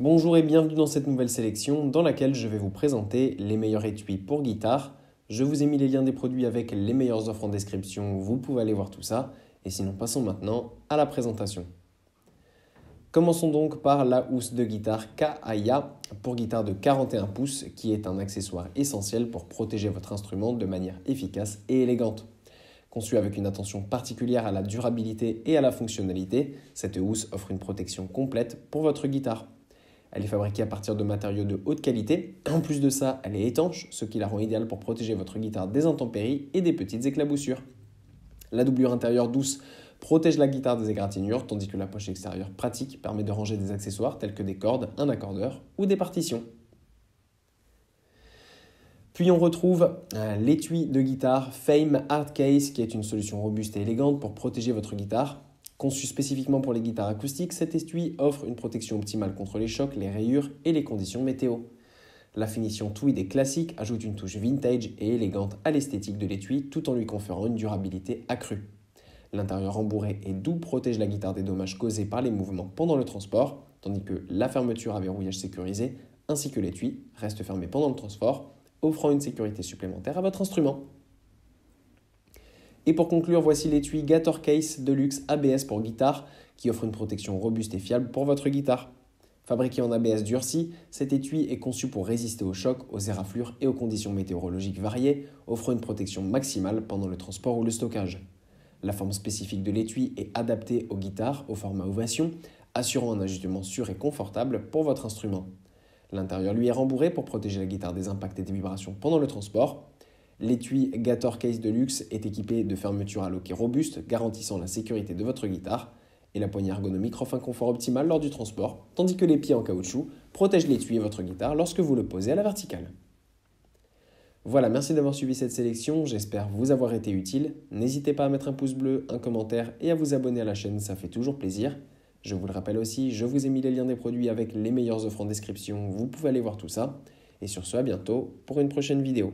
Bonjour et bienvenue dans cette nouvelle sélection dans laquelle je vais vous présenter les meilleurs étuis pour guitare. Je vous ai mis les liens des produits avec les meilleures offres en description, vous pouvez aller voir tout ça. Et sinon, passons maintenant à la présentation. Commençons donc par la housse de guitare Kaya pour guitare de 41 pouces qui est un accessoire essentiel pour protéger votre instrument de manière efficace et élégante. Conçue avec une attention particulière à la durabilité et à la fonctionnalité, cette housse offre une protection complète pour votre guitare. Elle est fabriquée à partir de matériaux de haute qualité. En plus de ça, elle est étanche, ce qui la rend idéale pour protéger votre guitare des intempéries et des petites éclaboussures. La doublure intérieure douce protège la guitare des égratignures, tandis que la poche extérieure pratique permet de ranger des accessoires tels que des cordes, un accordeur ou des partitions. Puis on retrouve euh, l'étui de guitare Fame Hard Case, qui est une solution robuste et élégante pour protéger votre guitare. Conçu spécifiquement pour les guitares acoustiques, cet étui offre une protection optimale contre les chocs, les rayures et les conditions météo. La finition tweed et classique ajoute une touche vintage et élégante à l'esthétique de l'étui tout en lui conférant une durabilité accrue. L'intérieur rembourré et doux protège la guitare des dommages causés par les mouvements pendant le transport, tandis que la fermeture à verrouillage sécurisé ainsi que l'étui restent fermés pendant le transport offrant une sécurité supplémentaire à votre instrument. Et pour conclure, voici l'étui Gator Case Deluxe ABS pour guitare qui offre une protection robuste et fiable pour votre guitare. Fabriqué en ABS durci, cet étui est conçu pour résister aux chocs, aux éraflures et aux conditions météorologiques variées, offrant une protection maximale pendant le transport ou le stockage. La forme spécifique de l'étui est adaptée aux guitares au format ovation, assurant un ajustement sûr et confortable pour votre instrument. L'intérieur lui est rembourré pour protéger la guitare des impacts et des vibrations pendant le transport. L'étui Gator Case Deluxe est équipé de fermetures à loquet robustes garantissant la sécurité de votre guitare et la poignée ergonomique offre un confort optimal lors du transport, tandis que les pieds en caoutchouc protègent l'étui et votre guitare lorsque vous le posez à la verticale. Voilà, merci d'avoir suivi cette sélection, j'espère vous avoir été utile. N'hésitez pas à mettre un pouce bleu, un commentaire et à vous abonner à la chaîne, ça fait toujours plaisir. Je vous le rappelle aussi, je vous ai mis les liens des produits avec les meilleures offres en description, vous pouvez aller voir tout ça. Et sur ce, à bientôt pour une prochaine vidéo.